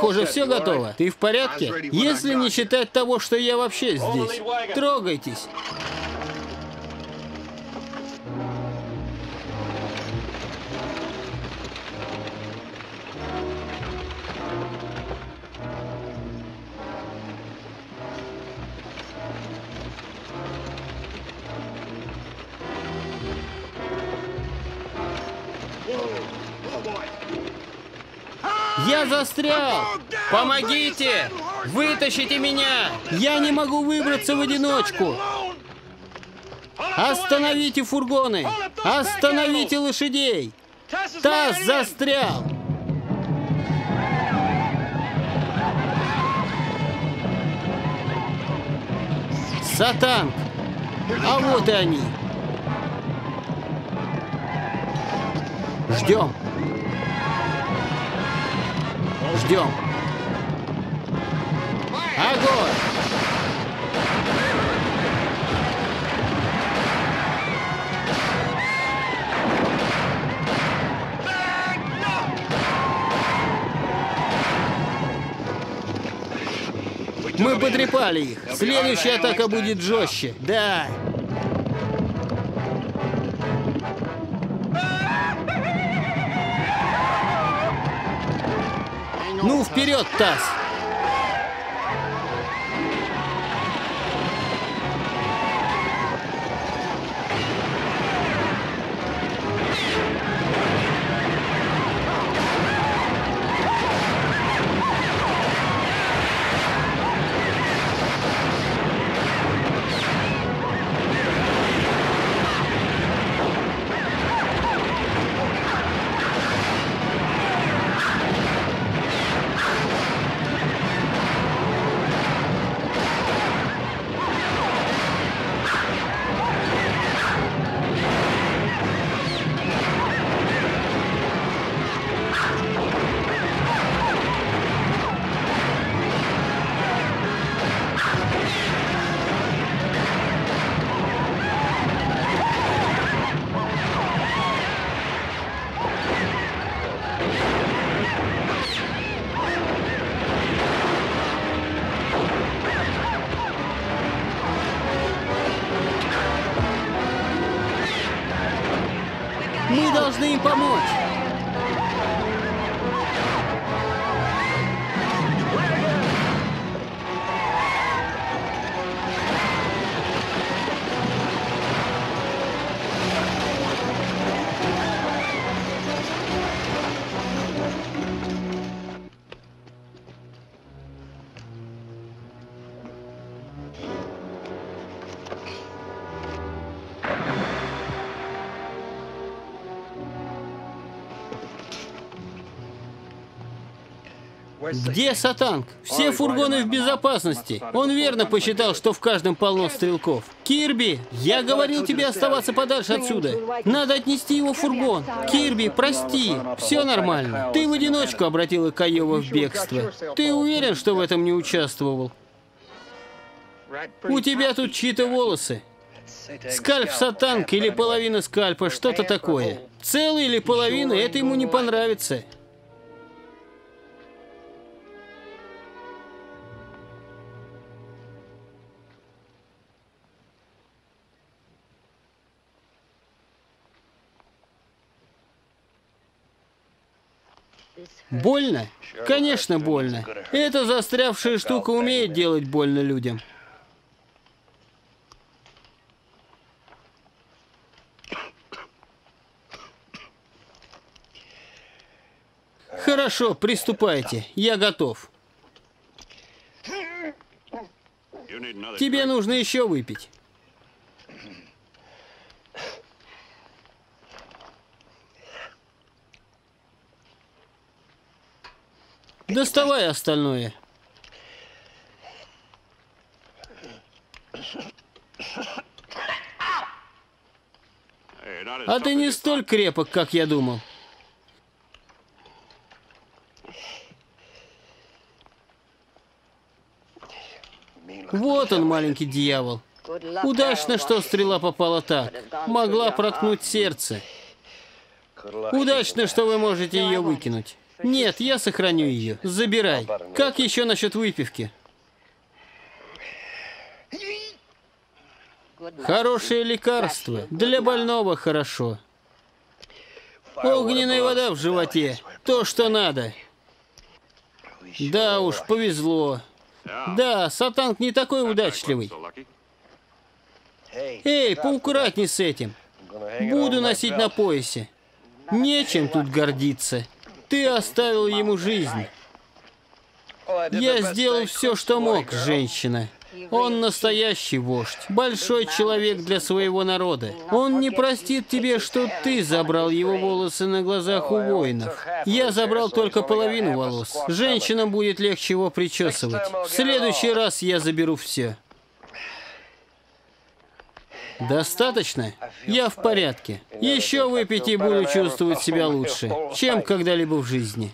Похоже, все готово. Ты в порядке? Если не считать того, что я вообще здесь. Трогайтесь. Застрял! Помогите! Вытащите меня! Я не могу выбраться в одиночку! Остановите фургоны! Остановите лошадей! Таз застрял! Сатанг! А вот и они! Ждем! Ждем! Огонь! Мы потрепали их. Следующая атака будет жестче. Да. Вперед, Тасс! Где Сатанг? Все фургоны в безопасности. Он верно посчитал, что в каждом полно стрелков. Кирби, я говорил тебе оставаться подальше отсюда. Надо отнести его в фургон. Кирби, прости. Все нормально. Ты в одиночку обратила Каева в бегство. Ты уверен, что в этом не участвовал? У тебя тут чьи-то волосы. Скальп Сатанг или половина скальпа, что-то такое. Целый или половина, это ему не понравится. Больно? Конечно, больно. Эта застрявшая штука умеет делать больно людям. Хорошо, приступайте. Я готов. Тебе нужно еще выпить. Доставай остальное. А ты не столь крепок, как я думал. Вот он, маленький дьявол. Удачно, что стрела попала так. Могла проткнуть сердце. Удачно, что вы можете ее выкинуть. Нет, я сохраню ее. Забирай. Как еще насчет выпивки? Хорошее лекарство. Для больного хорошо. Огненная вода в животе. То, что надо. Да уж, повезло. Да, Сатанг не такой удачливый. Эй, поаккуратней с этим. Буду носить на поясе. Нечем тут гордиться. Ты оставил ему жизнь. Я сделал все, что мог, женщина. Он настоящий вождь, большой человек для своего народа. Он не простит тебе, что ты забрал его волосы на глазах у воинов. Я забрал только половину волос. Женщинам будет легче его причесывать. В следующий раз я заберу все. Достаточно? Я в порядке. Еще выпить и буду чувствовать себя лучше, чем когда-либо в жизни.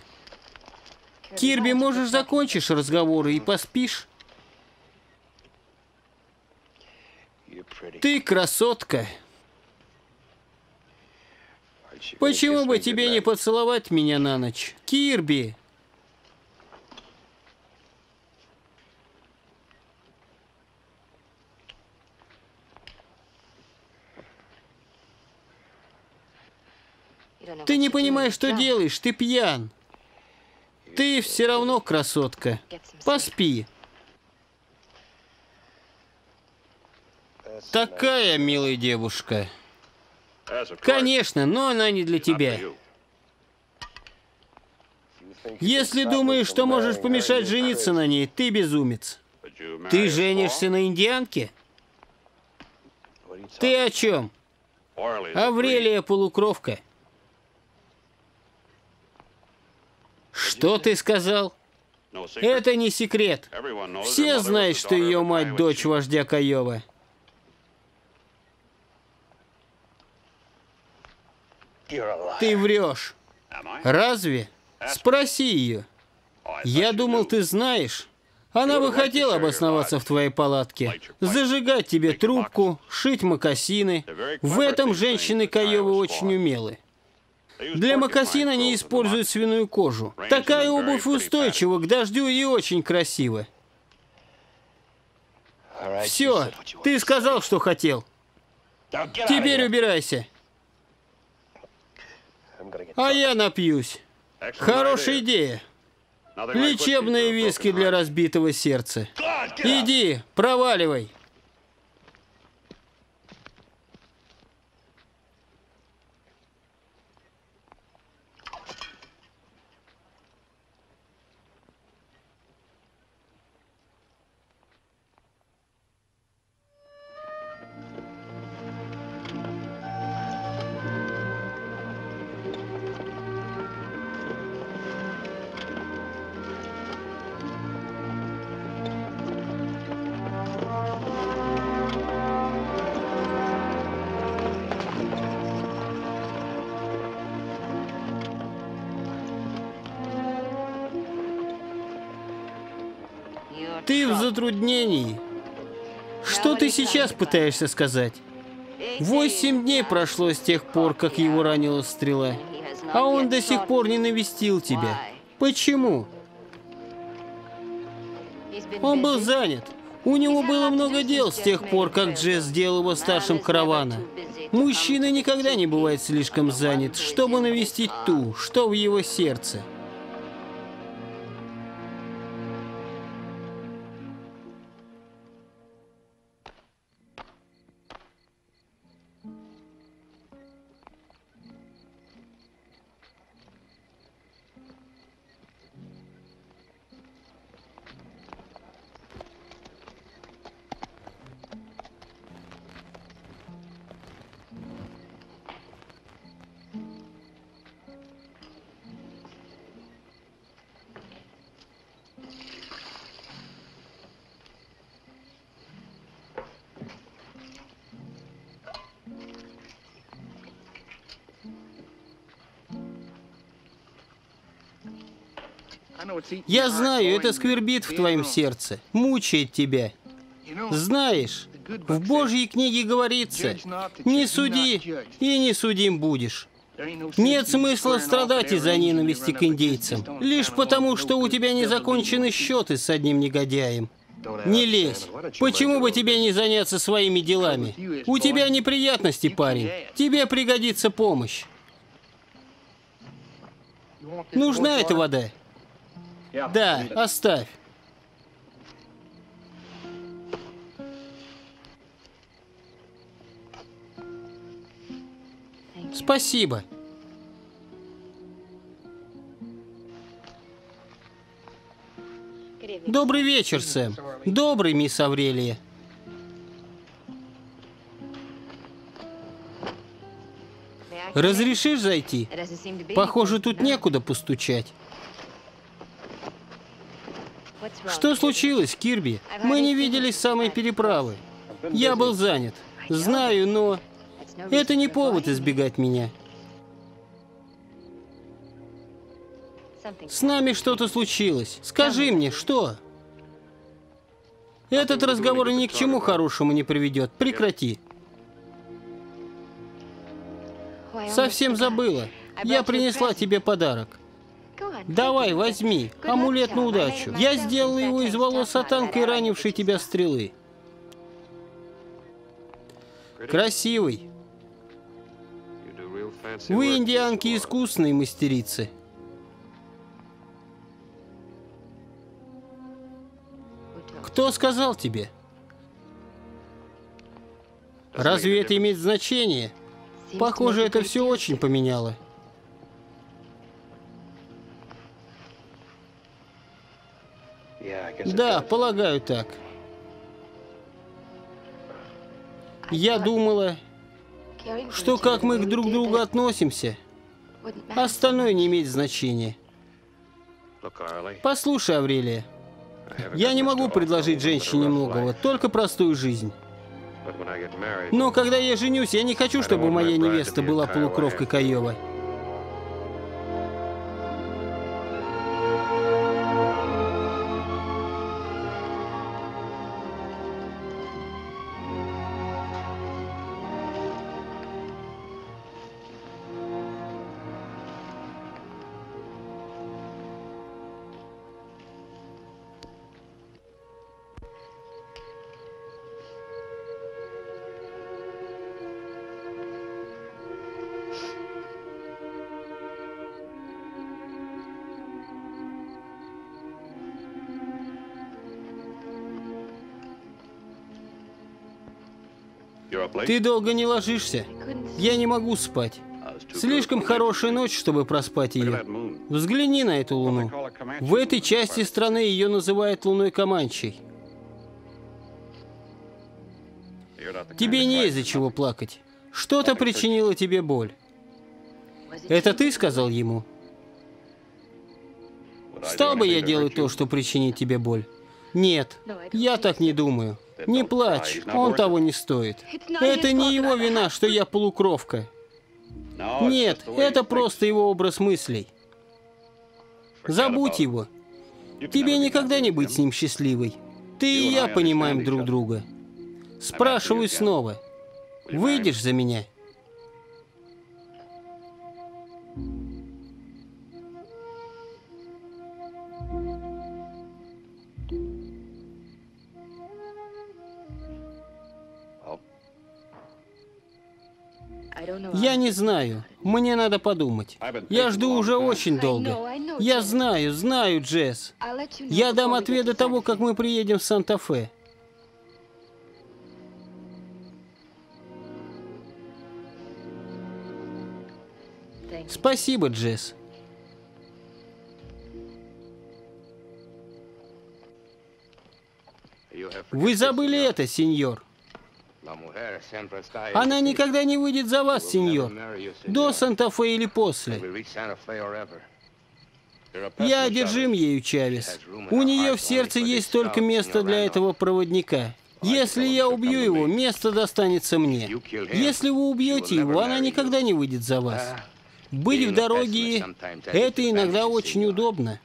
Кирби, можешь закончишь разговоры и поспишь? Ты красотка. Почему бы тебе не поцеловать меня на ночь? Кирби! Ты не понимаешь, что делаешь, ты пьян. Ты все равно красотка. Поспи. Такая милая девушка. Конечно, но она не для тебя. Если думаешь, что можешь помешать жениться на ней, ты безумец. Ты женишься на индианке? Ты о чем? Аврелия полукровка. Что ты сказал? Это не секрет. Все знают, что ее мать дочь вождя Каева. Ты врешь. Разве? Спроси ее. Я думал, ты знаешь. Она бы хотела обосноваться в твоей палатке, зажигать тебе трубку, шить мокасины. В этом женщины Каевы очень умелы. Для мокасин они используют свиную кожу. Такая обувь устойчива к дождю и очень красивая. Все, ты сказал, что хотел. Теперь убирайся. А я напьюсь. Хорошая идея. Лечебные виски для разбитого сердца. Иди, проваливай. Затруднении. Что ты сейчас пытаешься сказать? Восемь дней прошло с тех пор, как его ранила стрела, а он до сих пор не навестил тебя. Почему? Он был занят. У него было много дел с тех пор, как Джесс сделал его старшим каравана. Мужчина никогда не бывает слишком занят, чтобы навестить ту, что в его сердце. Я знаю, это сквербит в твоем сердце, мучает тебя. Знаешь, в Божьей книге говорится, не суди и не судим будешь. Нет смысла страдать из-за ненависти к индейцам, лишь потому, что у тебя не закончены счеты с одним негодяем. Не лезь. Почему бы тебе не заняться своими делами? У тебя неприятности, парень. Тебе пригодится помощь. Нужна эта вода? Да, оставь. Спасибо. Добрый вечер, Сэм. Добрый, мисс Аврелия. Разрешишь зайти? Похоже, тут некуда постучать. Что случилось, Кирби? Мы не виделись с самой переправы. Я был занят. Знаю, но... Это не повод избегать меня. С нами что-то случилось. Скажи мне, что? Этот разговор ни к чему хорошему не приведет. Прекрати. Совсем забыла. Я принесла тебе подарок. Давай, возьми. Амулет на удачу. Я сделала его из волос сатанкой, ранившей тебя стрелы. Красивый. Вы, индианки, искусные мастерицы. Кто сказал тебе? Разве это имеет значение? Похоже, это все очень поменяло. Да, полагаю так. Я думала, что как мы к друг другу относимся, остальное не имеет значения. Послушай, Аврелия, я не могу предложить женщине многого, только простую жизнь. Но когда я женюсь, я не хочу, чтобы моя невеста была полукровкой Каева. Ты долго не ложишься? Я не могу спать. Слишком хорошая ночь, чтобы проспать ее. Взгляни на эту луну. В этой части страны ее называют луной Каманчей. Тебе не из-за чего плакать. Что-то причинило тебе боль. Это ты сказал ему? Стал бы я делать то, что причинит тебе боль? Нет, я так не думаю. Не плачь, он того не стоит. Это не его вина, что я полукровка. Нет, это просто его образ мыслей. Забудь его. Тебе никогда не быть с ним счастливой. Ты и я понимаем друг друга. Спрашиваю снова. Выйдешь за меня? Я не знаю. Мне надо подумать. Я жду уже очень долго. Я знаю, знаю, Джесс. Я дам ответ до того, как мы приедем в Санта-Фе. Спасибо, Джесс. Вы забыли это, сеньор. Она никогда не выйдет за вас, сеньор. До Санта-Фе или после. Я одержим ею, Чавес. У нее в сердце есть только место для этого проводника. Если я убью его, место достанется мне. Если вы убьете его, она никогда не выйдет за вас. Быть в дороге – это иногда очень удобно.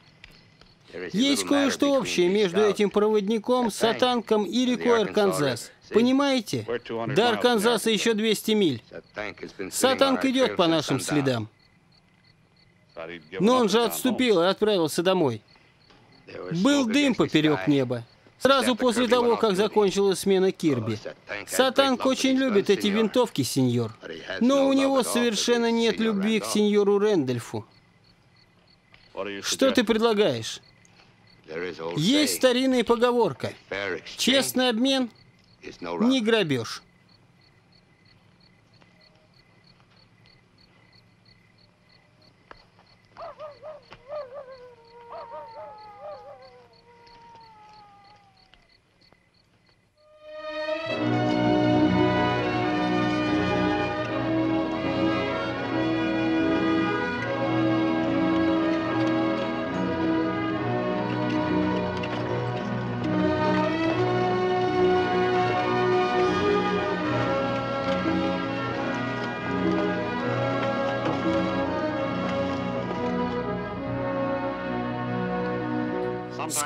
Есть кое-что общее между этим проводником, Сатанком и рекой Арканзас. Понимаете? До Арканзаса еще 200 миль. Сатанк идет по нашим следам. Но он же отступил и отправился домой. Был дым поперек неба. Сразу после того, как закончилась смена Кирби. Сатанк очень любит эти винтовки, сеньор. Но у него совершенно нет любви к сеньору Рэндольфу. Что ты предлагаешь? Есть старинная поговорка. Честный обмен не грабеж.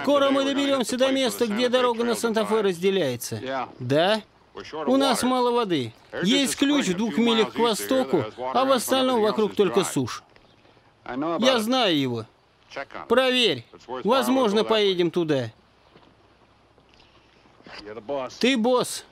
Скоро мы доберемся до места, где дорога на Санта-Фе разделяется. Да? У нас мало воды. Есть ключ в двух милях к востоку, а в остальном вокруг только сушь. Я знаю его. Проверь. Возможно, поедем туда. Ты босс.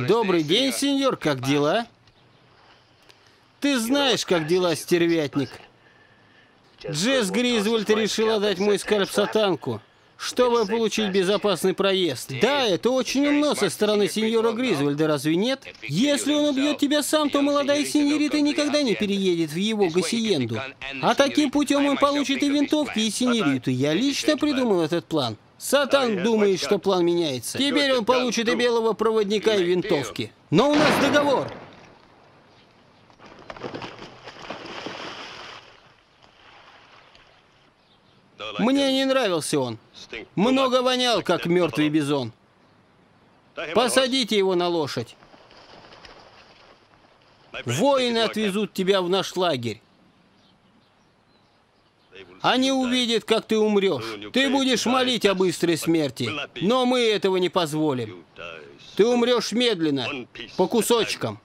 Добрый день, сеньор, как дела? Ты знаешь, как дела, стервятник. Джесс Гризвольд решил отдать мой скальп сатанку, чтобы получить безопасный проезд. Да, это очень умно со стороны сеньора Гризвольда, разве нет? Если он убьет тебя сам, то молодая сеньорита никогда не переедет в его гасиенду. А таким путем он получит и винтовки, и сеньориту. Я лично придумал этот план. Сатан думает, что план меняется. Теперь он получит и белого проводника, и винтовки. Но у нас договор. Мне не нравился он. Много вонял, как мертвый бизон. Посадите его на лошадь. Воины отвезут тебя в наш лагерь. Они увидят, как ты умрешь. Ты будешь молить о быстрой смерти. Но мы этого не позволим. Ты умрешь медленно, по кусочкам.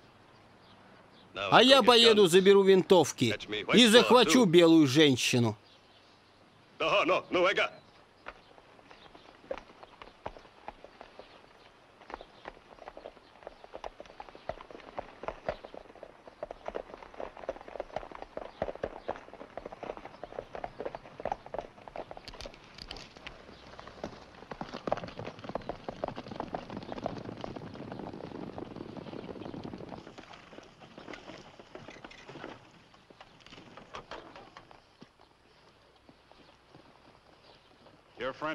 А я поеду, заберу винтовки и захвачу белую женщину.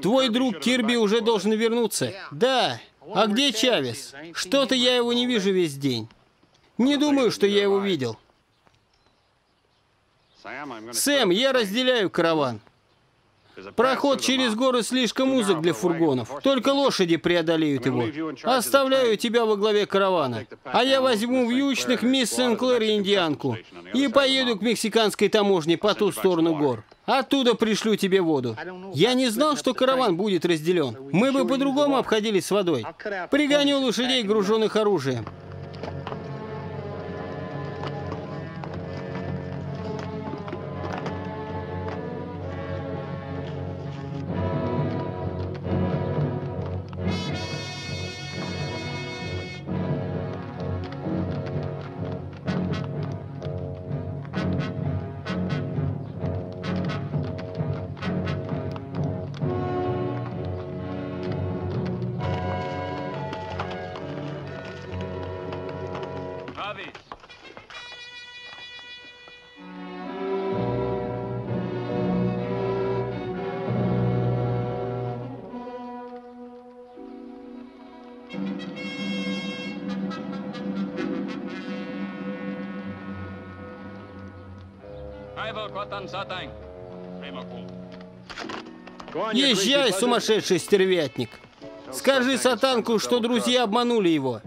Твой друг Кирби уже должен вернуться. Да. А где Чавес? Что-то я его не вижу весь день. Не думаю, что я его видел. Сэм, я разделяю караван. Проход через горы слишком узок для фургонов. Только лошади преодолеют его. Оставляю тебя во главе каравана. А я возьму вьючных мисс Сенклер и индианку. И поеду к мексиканской таможне по ту сторону гор. Оттуда пришлю тебе воду. Я не знал, что караван будет разделен. Мы бы по-другому обходились с водой. Пригоню лошадей, груженных оружием. Езжай, сумасшедший стервятник. Скажи сатанку, что друзья обманули его.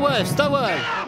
Don't away.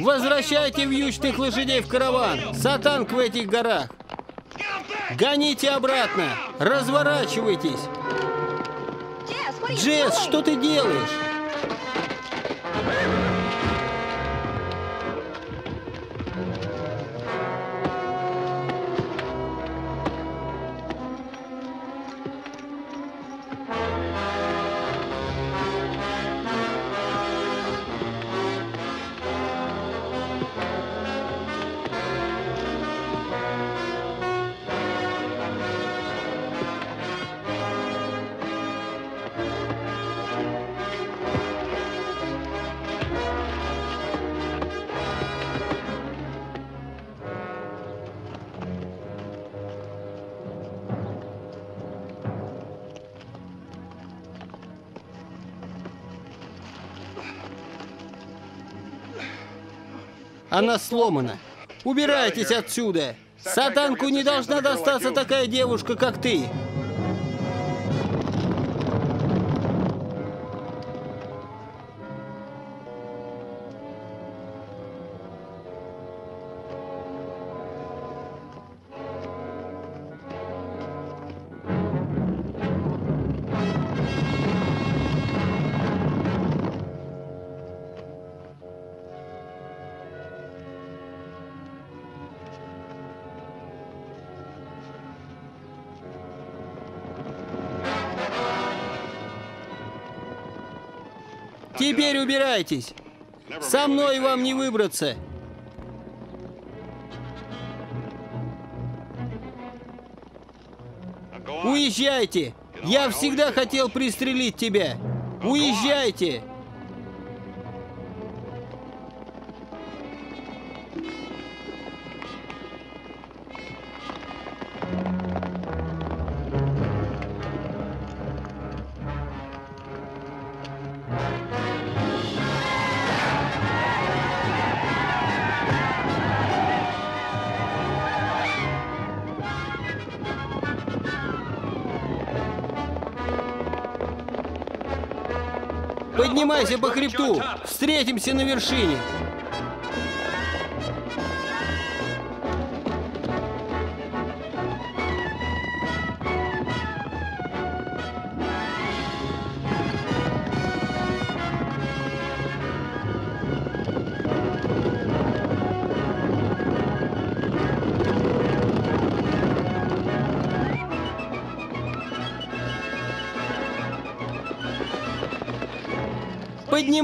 Возвращайте вьючных лошадей в караван. Сатанг в этих горах. Гоните обратно. Разворачивайтесь. Джесс, что ты делаешь? Она сломана. Убирайтесь отсюда! Сатанку не должна достаться такая девушка, как ты. Теперь убирайтесь. Со мной вам не выбраться. Уезжайте! Я всегда хотел пристрелить тебя! Уезжайте! Поднимайся по хребту! Встретимся на вершине!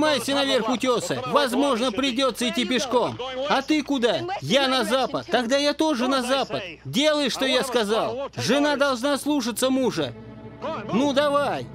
Поднимайся наверх утеса. Возможно, придется идти пешком. А ты куда? Я на запад. Тогда я тоже на запад. Делай, что я сказал. Жена должна слушаться мужа. Ну, давай.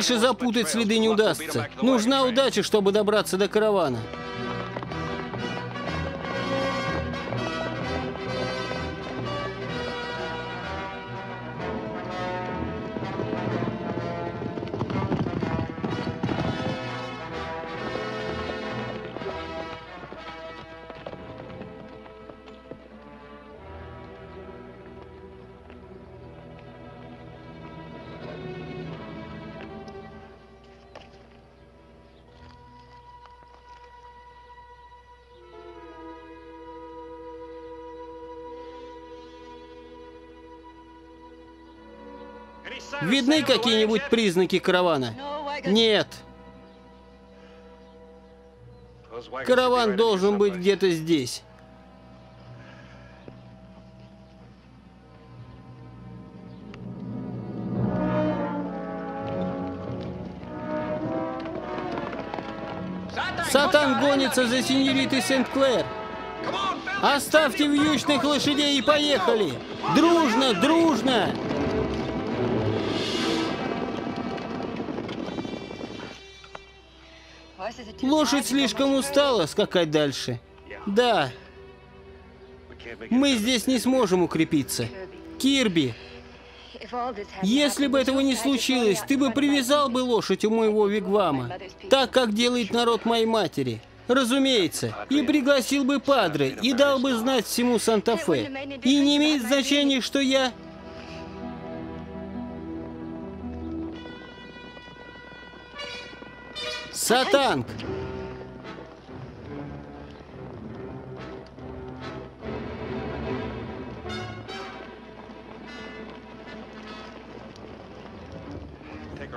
Больше запутать следы не удастся. Нужна удача, чтобы добраться до каравана. Видны какие-нибудь признаки каравана? Нет. Караван должен быть где-то здесь. Сатан гонится за сеньоритой Сент-Клэр. Оставьте вьючных лошадей и поехали! Дружно, дружно! Лошадь слишком устала скакать дальше. Да. Мы здесь не сможем укрепиться. Кирби, если бы этого не случилось, ты бы привязал бы лошадь у моего вигвама, так как делает народ моей матери. Разумеется, и пригласил бы Падре, и дал бы знать всему Санта-Фе. И не имеет значения, что я Сатанг!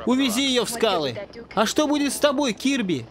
Увези ее в скалы. А что будет с тобой, Кирби?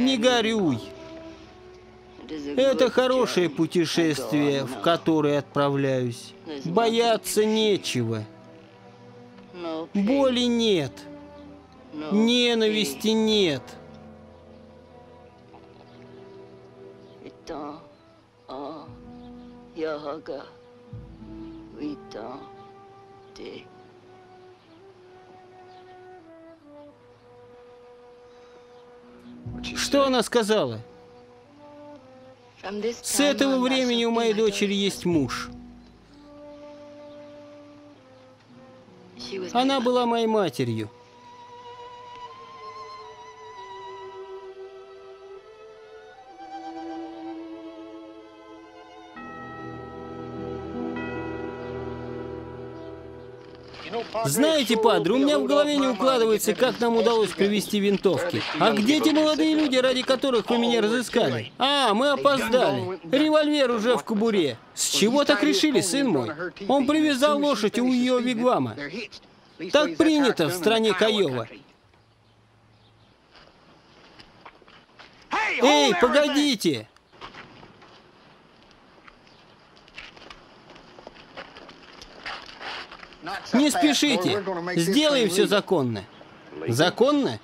Не горюй. Это хорошее путешествие, в которое отправляюсь. Бояться нечего. Боли нет. Ненависти нет. Что она сказала? С этого времени у моей дочери есть муж. Она была моей матерью. Знаете, падре, у меня в голове не укладывается, как нам удалось привести винтовки. А где те молодые люди, ради которых вы меня разыскали? А, мы опоздали. Револьвер уже в кобуре. С чего так решили, сын мой? Он привязал лошадь у ее вигвама. Так принято в стране Каева. Эй, погодите! Не спешите. Сделаем все законно. Законно?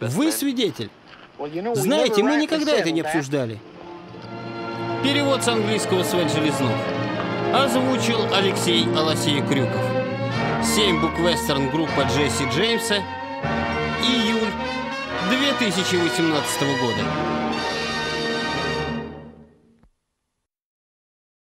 Вы свидетель. Знаете, мы никогда это не обсуждали. Перевод с английского Свет Железнов. Озвучил Алексей Аласей-Крюков. Семь букв вестерн группа Джесси Джеймса. Июль 2018 года.